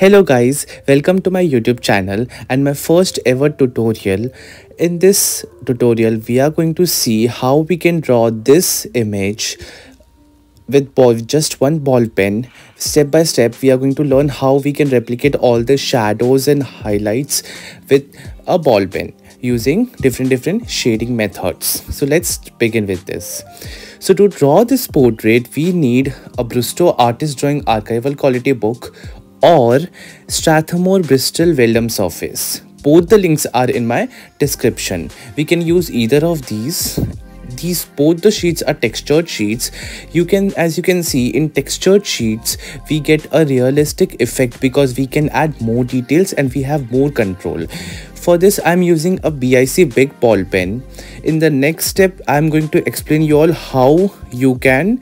Hello guys, welcome to my YouTube channel and my first ever tutorial. In this tutorial, we are going to see how we can draw this image with just one ball pen. Step by step, we are going to learn how we can replicate all the shadows and highlights with a ball pen using different different shading methods. So let's begin with this. So to draw this portrait, we need a Brustro Artist Drawing Archival Quality book or Strathmore Bristol Vellum Surface. Both the links are in my description. We can use either of these these both the sheets are textured sheets you can as you can see in textured sheets we get a realistic effect because we can add more details and we have more control for this i'm using a bic big ball pen in the next step i'm going to explain you all how you can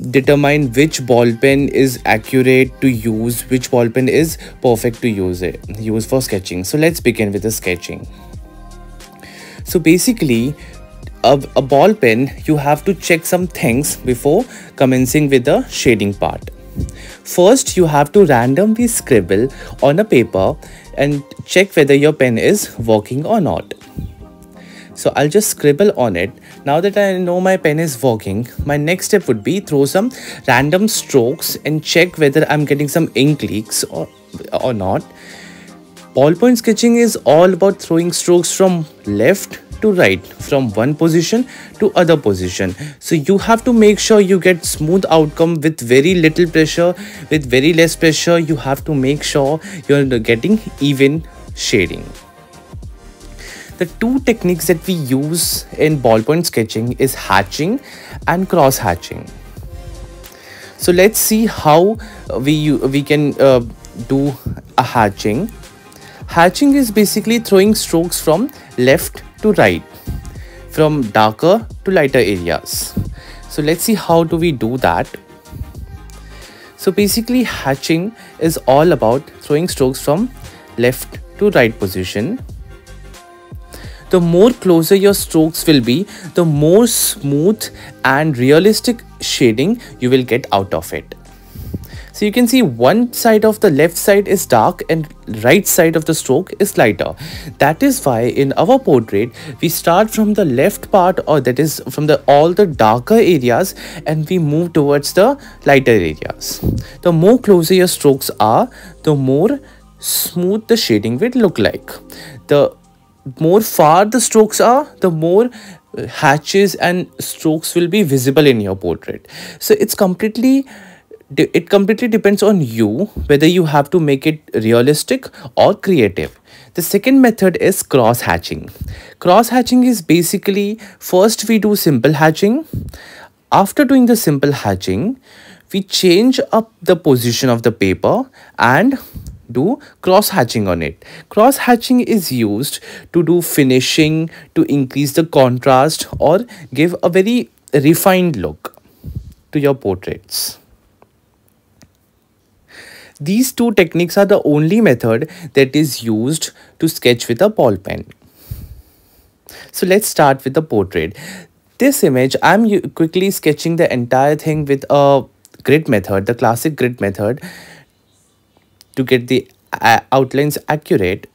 determine which ball pen is accurate to use which ball pen is perfect to use it use for sketching. So let's begin with the sketching. So basically a, a ball pen you have to check some things before commencing with the shading part. First you have to randomly scribble on a paper and check whether your pen is working or not so I'll just scribble on it. Now that I know my pen is working, my next step would be throw some random strokes and check whether I'm getting some ink leaks or, or not. Ballpoint sketching is all about throwing strokes from left to right from one position to other position so you have to make sure you get smooth outcome with very little pressure with very less pressure you have to make sure you're getting even shading the two techniques that we use in ballpoint sketching is hatching and cross hatching. So let's see how we, we can uh, do a hatching. Hatching is basically throwing strokes from left to right, from darker to lighter areas. So let's see how do we do that. So basically hatching is all about throwing strokes from left to right position the more closer your strokes will be, the more smooth and realistic shading you will get out of it. So you can see one side of the left side is dark and right side of the stroke is lighter. That is why in our portrait, we start from the left part or that is from the all the darker areas and we move towards the lighter areas. The more closer your strokes are, the more smooth the shading will look like. The more far the strokes are the more uh, hatches and strokes will be visible in your portrait. So it's completely it completely depends on you whether you have to make it realistic or creative. The second method is cross hatching. Cross hatching is basically first we do simple hatching. After doing the simple hatching we change up the position of the paper and do cross hatching on it. Cross hatching is used to do finishing to increase the contrast or give a very refined look to your portraits. These two techniques are the only method that is used to sketch with a ball pen. So let's start with the portrait. This image i'm quickly sketching the entire thing with a grid method the classic grid method to get the uh, outlines accurate.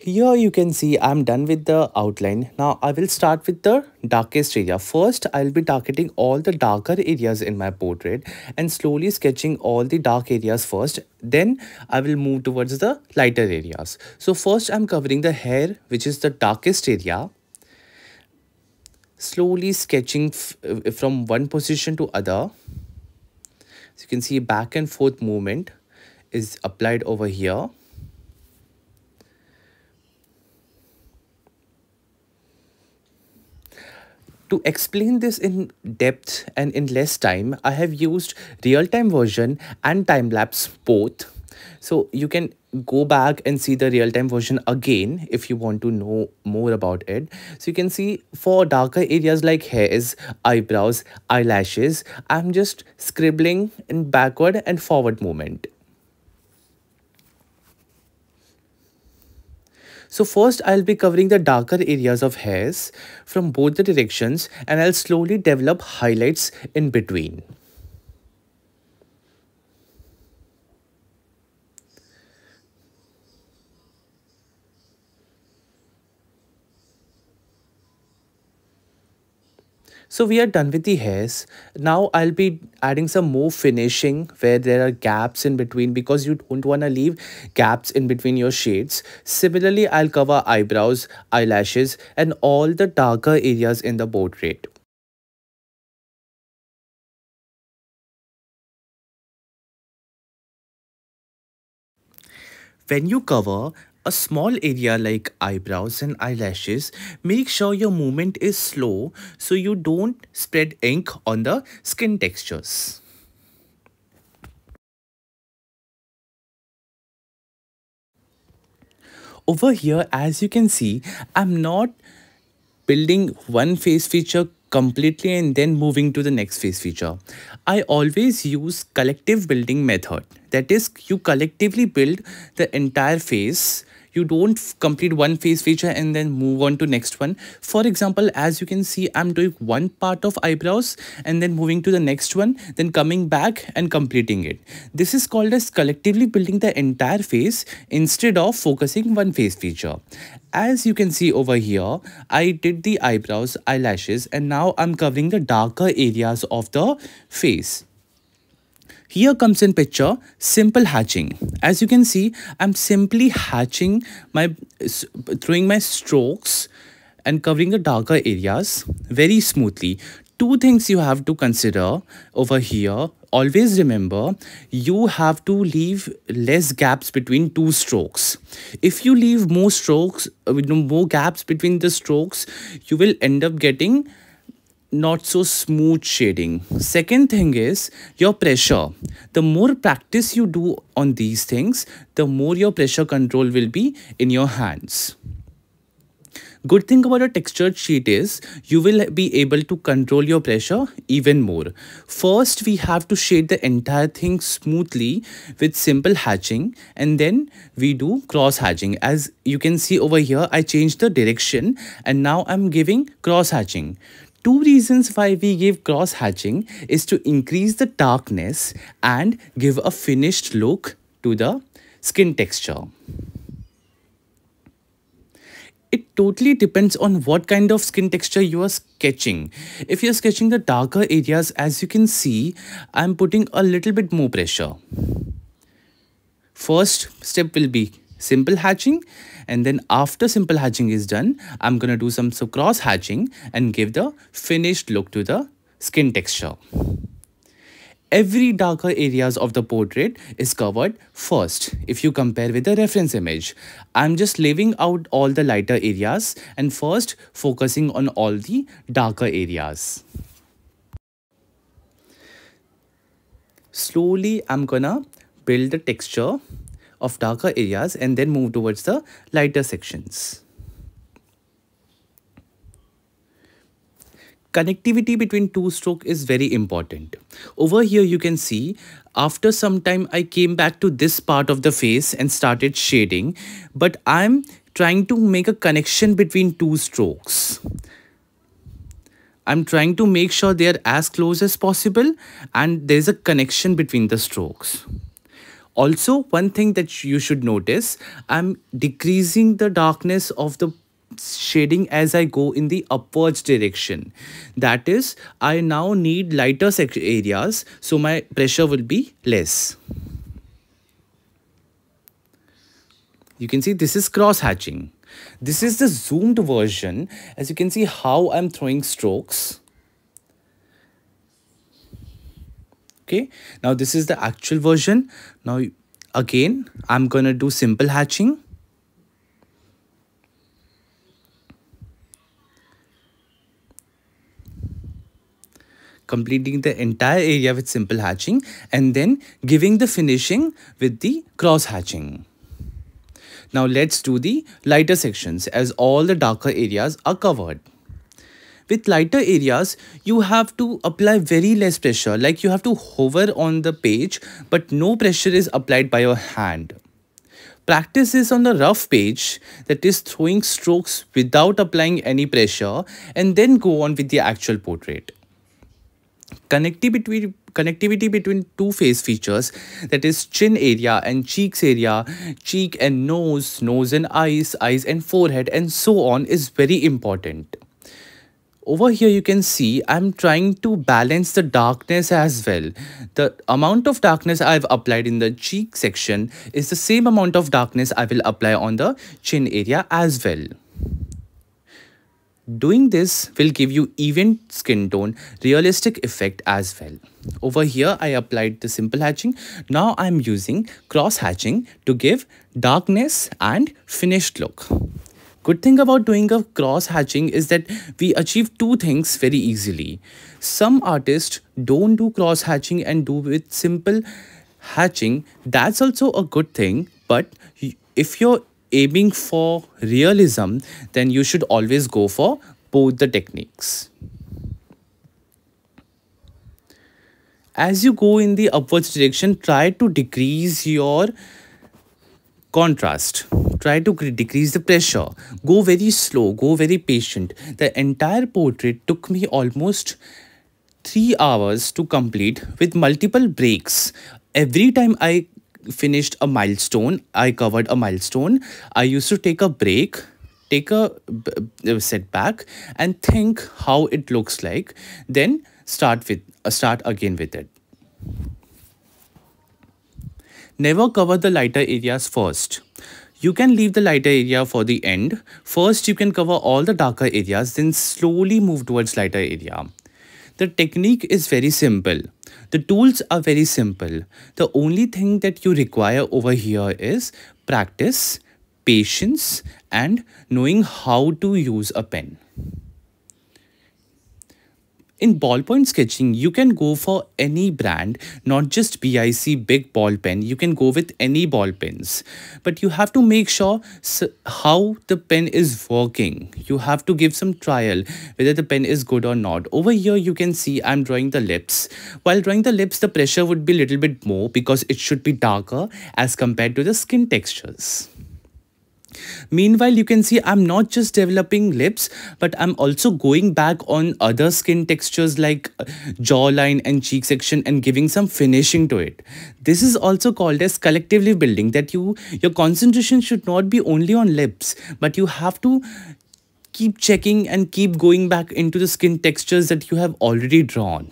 Here you can see I'm done with the outline. Now I will start with the darkest area. First, I'll be targeting all the darker areas in my portrait and slowly sketching all the dark areas first. Then I will move towards the lighter areas. So first I'm covering the hair, which is the darkest area. Slowly sketching from one position to other. So you can see back and forth movement is applied over here. To explain this in depth and in less time, I have used real-time version and time-lapse both. So you can go back and see the real-time version again if you want to know more about it. So you can see for darker areas like hairs eyebrows eyelashes. I'm just scribbling in backward and forward movement. So first I'll be covering the darker areas of hairs from both the directions and I'll slowly develop highlights in between. So we are done with the hairs. Now I'll be adding some more finishing where there are gaps in between because you don't want to leave gaps in between your shades. Similarly, I'll cover eyebrows, eyelashes and all the darker areas in the portrait. When you cover a small area like eyebrows and eyelashes, make sure your movement is slow so you don't spread ink on the skin textures. Over here, as you can see, I'm not building one face feature completely and then moving to the next face feature. I always use collective building method. That is, you collectively build the entire face you don't complete one face feature and then move on to next one. For example as you can see i'm doing one part of eyebrows and then moving to the next one then coming back and completing it. This is called as collectively building the entire face instead of focusing one face feature. As you can see over here i did the eyebrows eyelashes and now i'm covering the darker areas of the face here comes in picture simple hatching. As you can see, I'm simply hatching my, throwing my strokes and covering the darker areas very smoothly. Two things you have to consider over here. Always remember, you have to leave less gaps between two strokes. If you leave more strokes, uh, more gaps between the strokes, you will end up getting not so smooth shading. Second thing is your pressure. The more practice you do on these things, the more your pressure control will be in your hands. Good thing about a textured sheet is you will be able to control your pressure even more. First, we have to shade the entire thing smoothly with simple hatching and then we do cross hatching. As you can see over here, I changed the direction and now I'm giving cross hatching. Two reasons why we give cross hatching is to increase the darkness and give a finished look to the skin texture. It totally depends on what kind of skin texture you are sketching. If you're sketching the darker areas, as you can see, I'm putting a little bit more pressure. First step will be simple hatching and then after simple hatching is done i'm to do some so cross hatching and give the finished look to the skin texture. Every darker areas of the portrait is covered first if you compare with the reference image. I'm just leaving out all the lighter areas and first focusing on all the darker areas. Slowly i'm gonna build the texture of darker areas and then move towards the lighter sections. Connectivity between two stroke is very important. Over here you can see after some time I came back to this part of the face and started shading but I'm trying to make a connection between two strokes. I'm trying to make sure they are as close as possible and there's a connection between the strokes. Also, one thing that you should notice, I'm decreasing the darkness of the shading as I go in the upwards direction. That is, I now need lighter areas, so my pressure will be less. You can see this is cross hatching. This is the zoomed version. As you can see how I'm throwing strokes. Okay now this is the actual version now again i'm gonna do simple hatching completing the entire area with simple hatching and then giving the finishing with the cross hatching. Now let's do the lighter sections as all the darker areas are covered. With lighter areas, you have to apply very less pressure, like you have to hover on the page, but no pressure is applied by your hand. Practice is on the rough page, that is throwing strokes without applying any pressure, and then go on with the actual portrait. Connectivity between connectivity between two face features that is chin area and cheeks area cheek and nose nose and eyes eyes and forehead and so on is very important over here you can see I'm trying to balance the darkness as well. The amount of darkness I've applied in the cheek section is the same amount of darkness I will apply on the chin area as well. Doing this will give you even skin tone, realistic effect as well. Over here, I applied the simple hatching. Now I'm using cross hatching to give darkness and finished look. Good thing about doing a cross hatching is that we achieve two things very easily. Some artists don't do cross hatching and do with simple hatching. That's also a good thing. But if you're aiming for realism, then you should always go for both the techniques. As you go in the upwards direction, try to decrease your contrast. Try to decrease the pressure. Go very slow go very patient. The entire portrait took me almost 3 hours to complete with multiple breaks. Every time i finished a milestone i covered a milestone i used to take a break take a setback and think how it looks like then start with start again with it Never cover the lighter areas first. You can leave the lighter area for the end. First, you can cover all the darker areas, then slowly move towards lighter area. The technique is very simple. The tools are very simple. The only thing that you require over here is practice, patience, and knowing how to use a pen in ballpoint sketching you can go for any brand not just bic big ball pen. You can go with any ball pens. But you have to make sure how the pen is working. You have to give some trial whether the pen is good or not. Over here you can see i'm drawing the lips. While drawing the lips the pressure would be a little bit more because it should be darker as compared to the skin textures Meanwhile, you can see I'm not just developing lips, but I'm also going back on other skin textures like uh, jawline and cheek section and giving some finishing to it. This is also called as collectively building that you your concentration should not be only on lips, but you have to keep checking and keep going back into the skin textures that you have already drawn.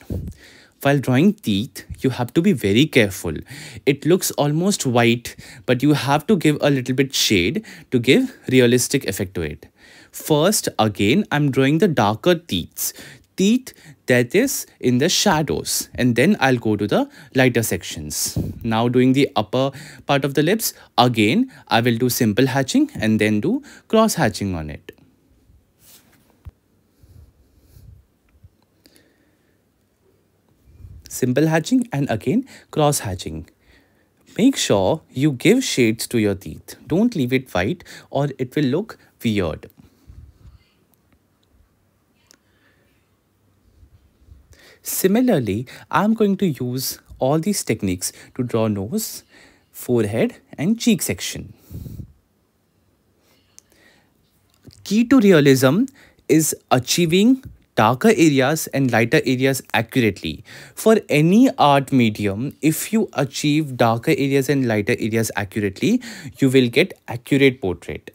While drawing teeth, you have to be very careful. It looks almost white, but you have to give a little bit shade to give realistic effect to it. First, again, I'm drawing the darker teeth. Teeth that is in the shadows and then I'll go to the lighter sections. Now doing the upper part of the lips, again, I will do simple hatching and then do cross hatching on it. Simple hatching and again cross hatching. Make sure you give shades to your teeth. Don't leave it white or it will look weird. Similarly, I'm going to use all these techniques to draw nose, forehead and cheek section. Key to realism is achieving darker areas and lighter areas accurately. For any art medium, if you achieve darker areas and lighter areas accurately, you will get accurate portrait.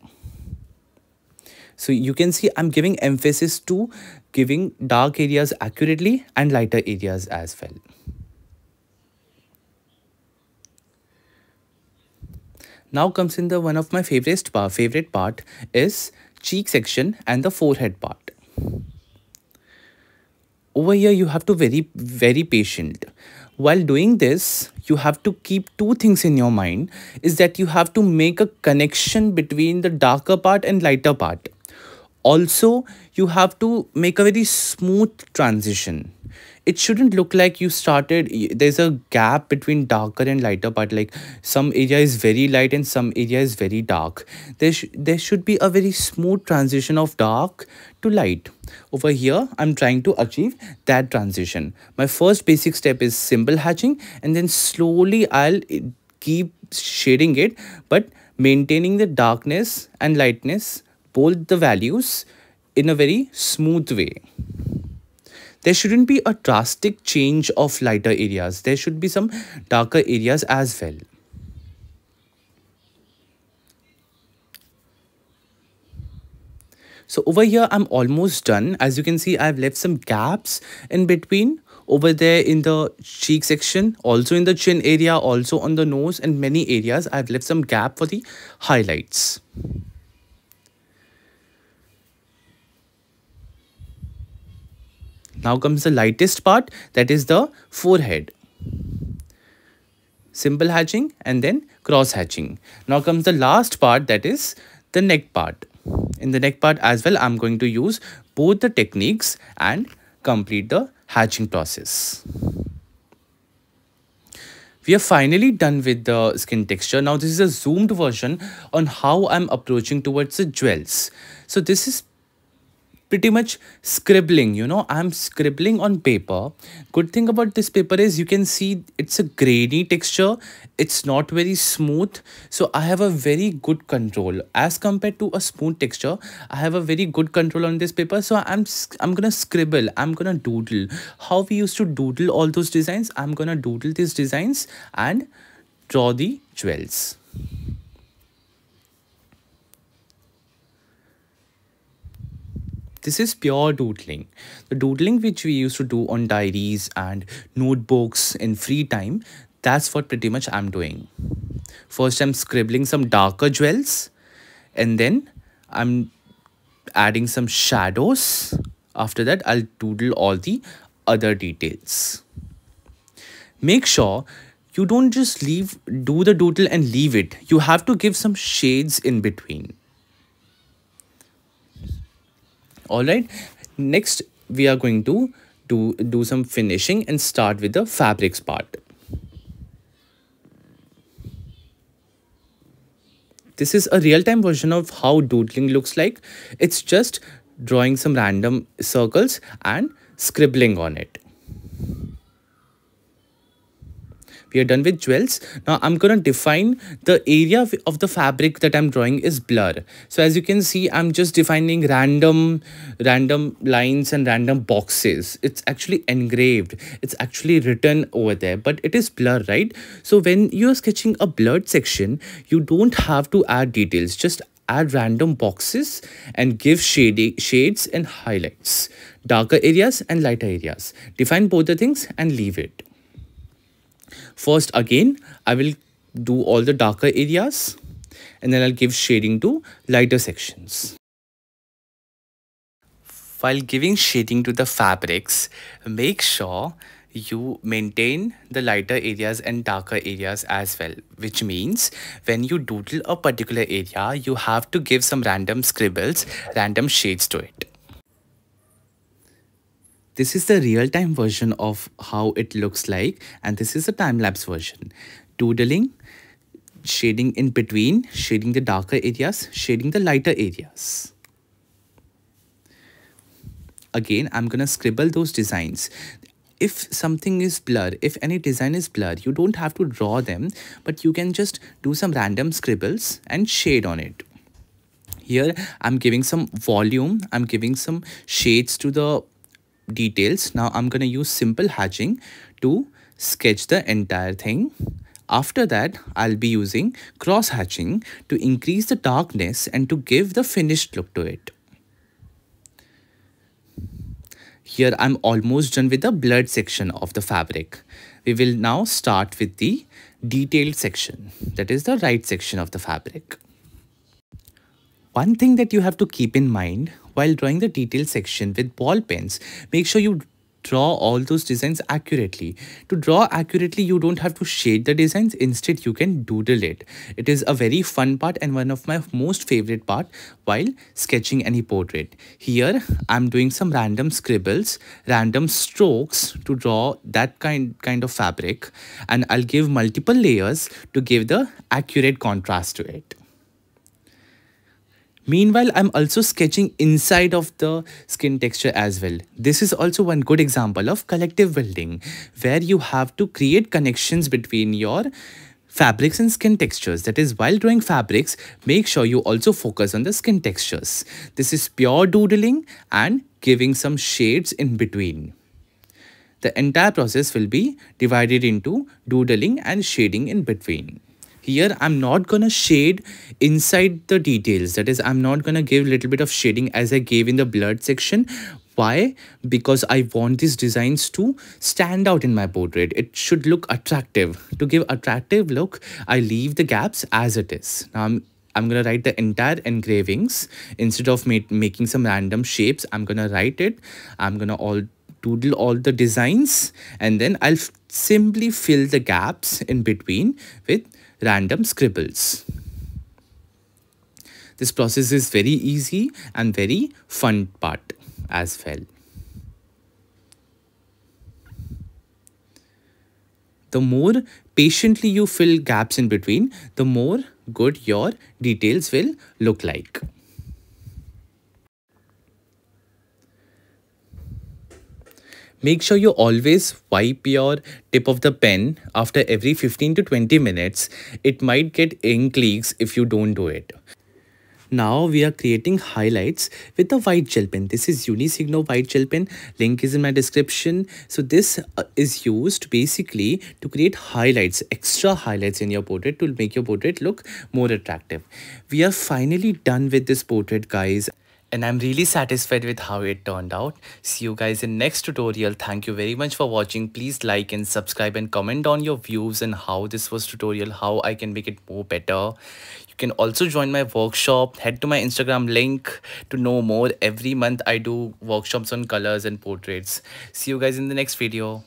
So you can see I'm giving emphasis to giving dark areas accurately and lighter areas as well. Now comes in the one of my favorite, favorite part is cheek section and the forehead part over here you have to very very patient. While doing this you have to keep two things in your mind is that you have to make a connection between the darker part and lighter part. Also you have to make a very smooth transition it shouldn't look like you started there's a gap between darker and lighter part like some area is very light and some area is very dark. There, sh there should be a very smooth transition of dark to light. Over here i'm trying to achieve that transition. My first basic step is simple hatching and then slowly i'll eh, keep shading it but maintaining the darkness and lightness both the values in a very smooth way there shouldn't be a drastic change of lighter areas. There should be some darker areas as well. So over here, I'm almost done. As you can see, I've left some gaps in between over there in the cheek section, also in the chin area, also on the nose and many areas. I've left some gap for the highlights. Now comes the lightest part that is the forehead. Simple hatching and then cross hatching. Now comes the last part that is the neck part in the neck part as well i'm going to use both the techniques and complete the hatching process we are finally done with the skin texture now this is a zoomed version on how i'm approaching towards the jewels so this is pretty much scribbling you know. I'm scribbling on paper. Good thing about this paper is you can see it's a grainy texture. It's not very smooth. So i have a very good control. As compared to a smooth texture i have a very good control on this paper. So i'm i'm gonna scribble. I'm gonna doodle. How we used to doodle all those designs? I'm gonna doodle these designs and draw the jewels This is pure doodling. The doodling which we used to do on diaries and notebooks in free time, that's what pretty much I'm doing. First, I'm scribbling some darker jewels and then I'm adding some shadows. After that, I'll doodle all the other details. Make sure you don't just leave do the doodle and leave it. You have to give some shades in between all right. Next we are going to do do some finishing and start with the fabrics part. This is a real-time version of how doodling looks like. It's just drawing some random circles and scribbling on it we are done with jewels. Now i'm going to define the area of the fabric that i'm drawing is blur. So as you can see i'm just defining random random lines and random boxes. It's actually engraved. It's actually written over there but it is blur right? So when you're sketching a blurred section you don't have to add details. Just add random boxes and give shady shades and highlights. Darker areas and lighter areas. Define both the things and leave it First again, I will do all the darker areas and then I'll give shading to lighter sections. While giving shading to the fabrics, make sure you maintain the lighter areas and darker areas as well which means when you doodle a particular area you have to give some random scribbles random shades to it this is the real-time version of how it looks like and this is a time-lapse version. Doodling, shading in between, shading the darker areas, shading the lighter areas. Again, I'm gonna scribble those designs if something is blur if any design is blur you don't have to draw them but you can just do some random scribbles and shade on it here i'm giving some volume i'm giving some shades to the details. Now I'm going to use simple hatching to sketch the entire thing. After that, I'll be using cross hatching to increase the darkness and to give the finished look to it. Here I'm almost done with the blurred section of the fabric. We will now start with the detailed section, that is the right section of the fabric. One thing that you have to keep in mind while drawing the detail section with ball pens, make sure you draw all those designs accurately. To draw accurately, you don't have to shade the designs. Instead, you can doodle it. It is a very fun part and one of my most favorite part while sketching any portrait. Here, I'm doing some random scribbles, random strokes to draw that kind, kind of fabric. And I'll give multiple layers to give the accurate contrast to it. Meanwhile, I'm also sketching inside of the skin texture as well. This is also one good example of collective building where you have to create connections between your fabrics and skin textures. That is, while drawing fabrics, make sure you also focus on the skin textures. This is pure doodling and giving some shades in between. The entire process will be divided into doodling and shading in between. Here i'm not gonna shade inside the details. That is i'm not gonna give a little bit of shading as i gave in the blurred section. Why? Because i want these designs to stand out in my portrait. It should look attractive. To give attractive look i leave the gaps as it is. Now i'm I'm going to write the entire engravings. Instead of ma making some random shapes. I'm going to write it. I'm going to all doodle all the designs. And then I'll simply fill the gaps in between with random scribbles. This process is very easy and very fun part as well. The more patiently you fill gaps in between, the more good your details will look like. Make sure you always wipe your tip of the pen after every 15 to 20 minutes. It might get ink leaks if you don't do it. Now we are creating highlights with a white gel pen. This is Unisigno white gel pen. Link is in my description. So this uh, is used basically to create highlights, extra highlights in your portrait to make your portrait look more attractive. We are finally done with this portrait guys and I'm really satisfied with how it turned out. See you guys in next tutorial. Thank you very much for watching. Please like and subscribe and comment on your views and how this was tutorial, how I can make it more better. You can also join my workshop. Head to my Instagram link to know more. Every month I do workshops on colors and portraits. See you guys in the next video.